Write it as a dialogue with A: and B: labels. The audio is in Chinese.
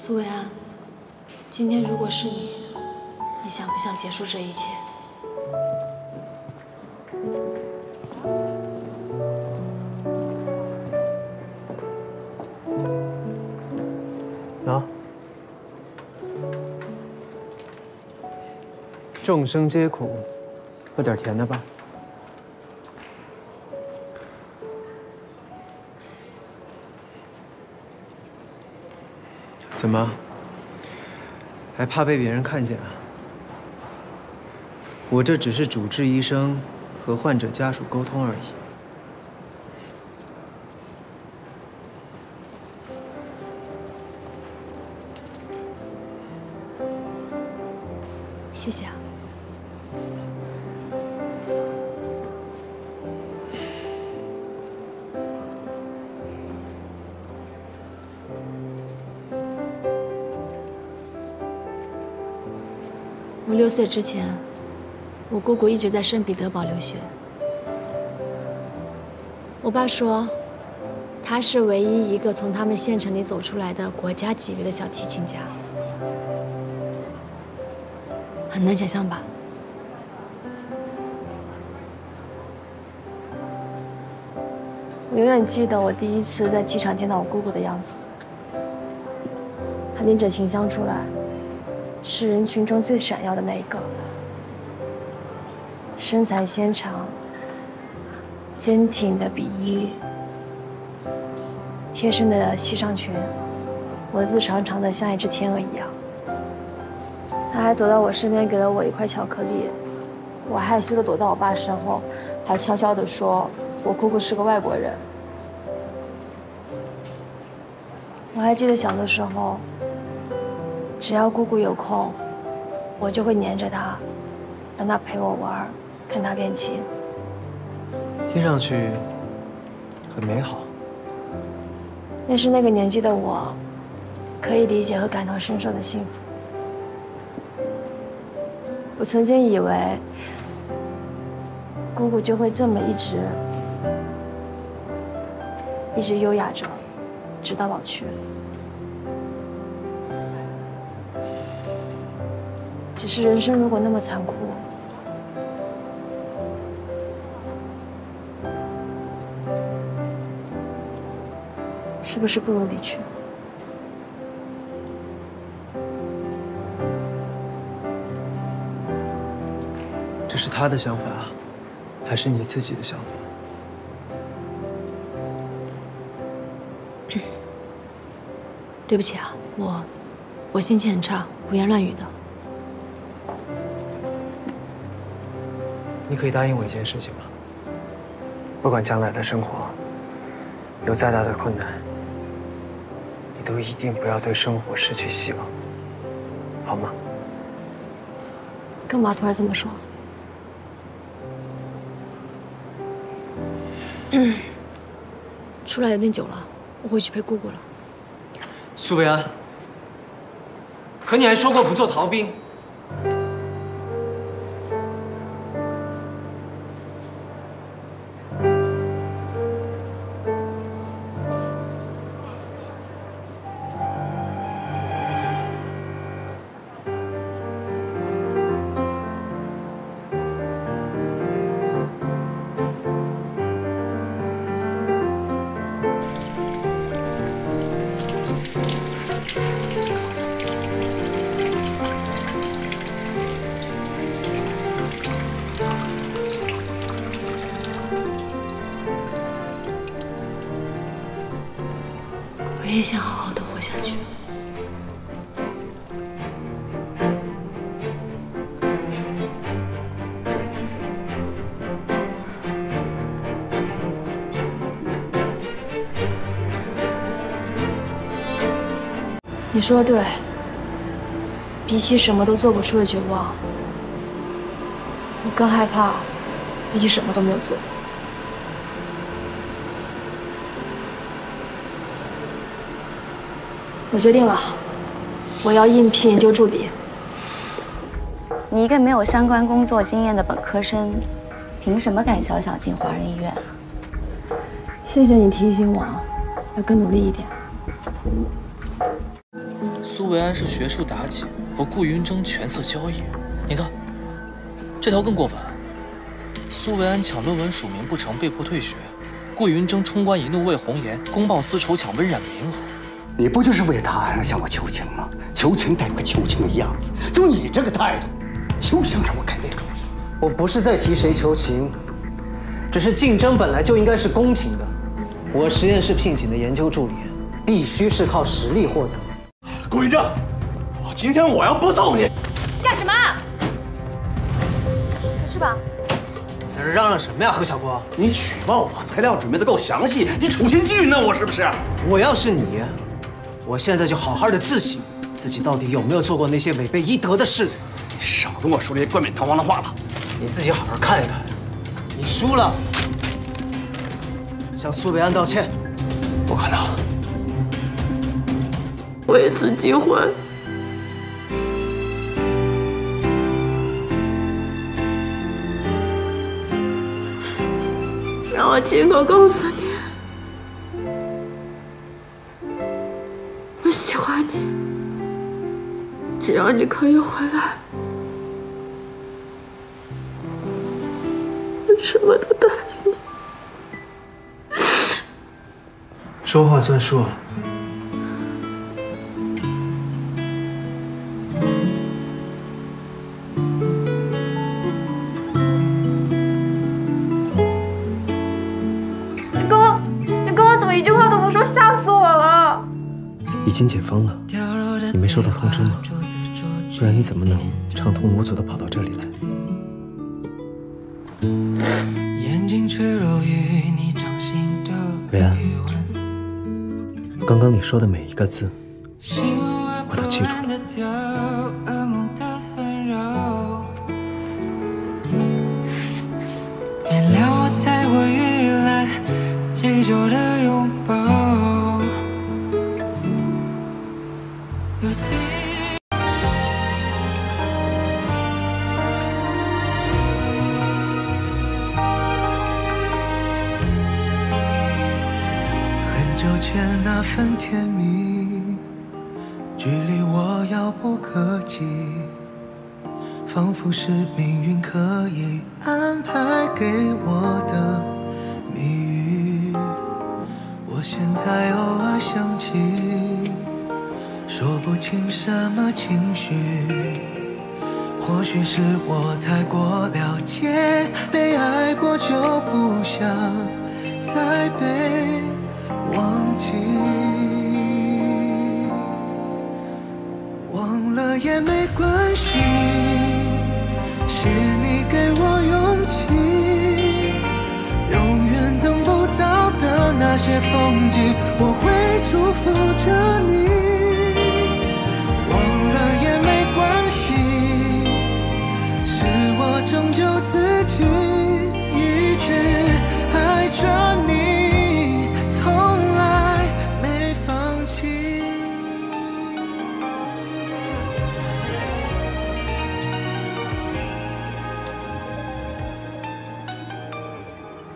A: 苏维安，今天如果是你，你想不想结束这一切？
B: 啊！众生皆苦，喝点甜的吧。怎么？还怕被别人看见啊？我这只是主治医生，和患者家属沟通而已。
A: 谢谢啊。六岁之前，我姑姑一直在圣彼得堡留学。我爸说，他是唯一一个从他们县城里走出来的国家级别的小提琴家。很难想象吧？我永远记得我第一次在机场见到我姑姑的样子。她拎着琴箱出来，是人群中最闪耀的那一个，身材纤长，坚挺的比翼，贴身的西装裙，脖子长长的像一只天鹅一样。他还走到我身边，给了我一块巧克力。我害羞的躲到我爸身后，还悄悄的说：“我姑姑是个外国人。”我还记得小的时候，只要姑姑有空，我就会黏着她，让她陪我玩，看她练琴。
B: 听上去很美好。
A: 那是那个年纪的我，可以理解和感同身受的幸福。我曾经以为，姑姑就会这么一直、一直优雅着，直到老去。只是人生如果那么残酷，是不是不如离去？
B: 这是他的想法，还是你自己的想法？
A: 对不起啊，我我心情很差，胡言乱语的。
B: 你可以答应我一件事情吗？不管将来的生活有再大的困难，你都一定不要对生活失去希望，好吗？
A: 干嘛突然这么说？出来有点久了，我回去陪姑姑了。
B: 苏维安，可你还说过不做逃兵。
A: 也想好好的活下去。你说的对，比起什么都做不出的绝望，我更害怕自己什么都没有做。我决定了，我要应聘研究助理。
C: 你一个没有相关工作经验的本科生，凭什么敢小小进华人医院？
A: 谢谢你提醒我，要更努力一点。
D: 苏维安是学术妲己，和顾云峥权色交易。你看，这条更过分。苏维安抢论文署名不成，被迫退学；顾云峥冲冠一怒为红颜，公报私仇，抢温冉名额。
E: 你不就是为他而向我求情吗？求情带个求情的样子，就你这个态度，休想让我改变主意。
B: 我不是在提谁求情，只是竞争本来就应该是公平的。我实验室聘请的研究助理，必须是靠实力获得。
E: 顾云正，我今天我要不揍你！
A: 干什么？是吧？
B: 在这嚷嚷什么呀，何小光？
E: 你举报我，材料准备的够详细，你处心积虑呢，我是不是？
B: 我要是你，我现在就好好的自省，自己到底有没有做过那些违背医德的事。
E: 你少跟我说这些冠冕堂皇的话了。
B: 你自己好好看一看，你输了，向苏北安道歉。
E: 不可能，
F: 我一次机会，让我亲口告诉你，我喜欢你，只要你可以回来，我什么都答应你。
B: 说话算数。已经解封了，你没收到通知吗？不然你怎么能畅通无阻地跑到这里来？维安，刚刚你说的每一个字，我都记住了。
G: 前那份甜蜜，距离我遥不可及。仿佛是命运刻意安排给我的谜语。我现在偶尔想起，说不清什么情绪。或许是我太过了解，被爱过就不想再被忘记忘了也没关系是你给我勇气永远等不到的那些风景我会祝福着你
H: 忘
G: 了也没关系是我拯救自
H: 己。